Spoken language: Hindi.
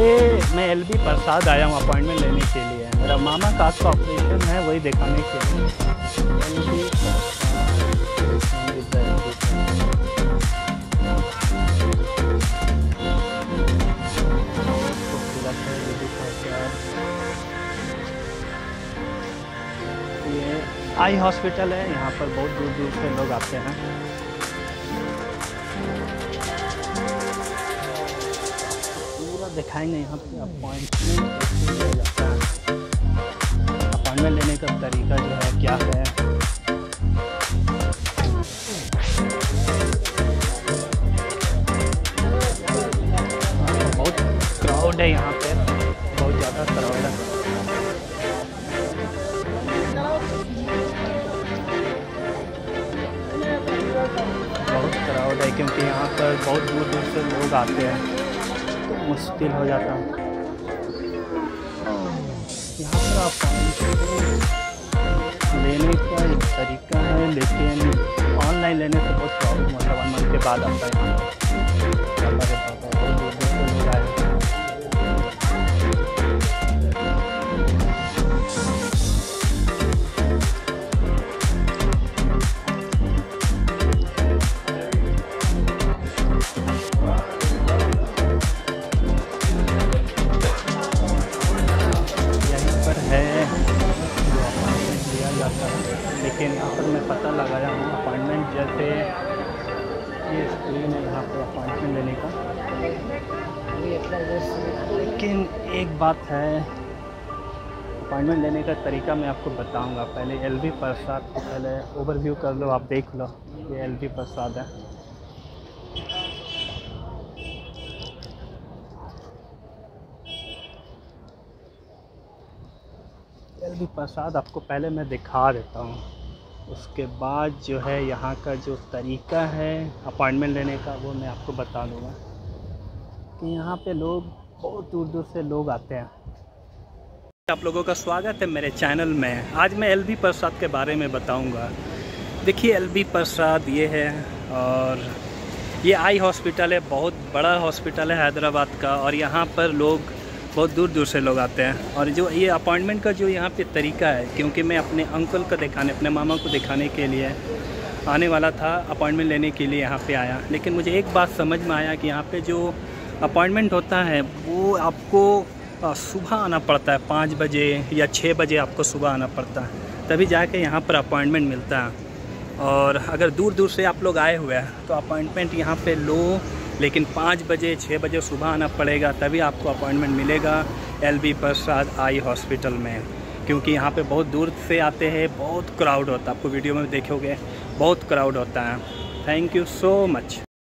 मैं एल बी प्रसाद आया हूँ अपॉइंटमेंट लेने के लिए। मेरा मामा का आज का ऑपरेशन है, वही दिखाने के लिए। आई हॉस्पिटल है, यहाँ पर बहुत दूर दूर से लोग आते हैं। दिखाएँगे यहाँ पे अपॉइंटमेंट अपॉइंटमेंट लेने का तरीका जो है, क्या है? बहुत क्राउड है यहाँ पे, बहुत ज़्यादा क्राउड है। बहुत क्राउड है क्योंकि यहाँ पर बहुत दूर दूर से लोग आते हैं। मुश्किल हो जाता है। यहाँ पर आप लेने का एक तरीका है, लेकिन ऑनलाइन लेने से बहुत प्रॉब्लम होता है वन मंथ के बाद आता जाता है। लेकिन यहाँ पर मैं पता लगाया हूँ अपॉइंटमेंट जैसे ये स्क्रीन है यहाँ पर अपॉइंटमेंट लेने का। लेकिन एक बात है अपॉइंटमेंट लेने का तरीका मैं आपको बताऊँगा। पहले एल वी प्रसाद को पहले ओवरव्यू कर लो, आप देख लो, ये एल वी प्रसाद है। एल वी प्रसाद आपको पहले मैं दिखा देता हूँ। उसके बाद जो है यहाँ का जो तरीका है अपॉइंटमेंट लेने का, वो मैं आपको बता दूँगा कि यहाँ पे लोग बहुत दूर दूर से लोग आते हैं। आप लोगों का स्वागत है मेरे चैनल में। आज मैं एल बी प्रसाद के बारे में बताऊँगा। देखिए, एल बी प्रसाद ये है और ये आई हॉस्पिटल है, बहुत बड़ा हॉस्पिटल है हैदराबाद का और यहाँ पर लोग बहुत दूर दूर से लोग आते हैं। और जो ये अपॉइंटमेंट का जो यहाँ पे तरीका है, क्योंकि मैं अपने अंकल को दिखाने, अपने मामा को दिखाने के लिए आने वाला था अपॉइंटमेंट लेने के लिए यहाँ पे आया। लेकिन मुझे एक बात समझ में आया कि यहाँ पे जो अपॉइंटमेंट होता है, वो आपको सुबह आना पड़ता है, पाँच बजे या छः बजे आपको सुबह आना पड़ता है। तभी जाके यहाँ पर अपॉइंटमेंट मिलता है। और अगर दूर दूर से आप लोग आए हुए हैं तो अपॉइंटमेंट यहाँ पे लो लेकिन पाँच बजे, छः बजे सुबह आना पड़ेगा, तभी आपको अपॉइंटमेंट मिलेगा L B Prasad eye hospital में। क्योंकि यहाँ पे बहुत दूर से आते हैं, बहुत क्राउड होता है। आपको वीडियो में देखोगे, बहुत क्राउड होता है। Thank you so much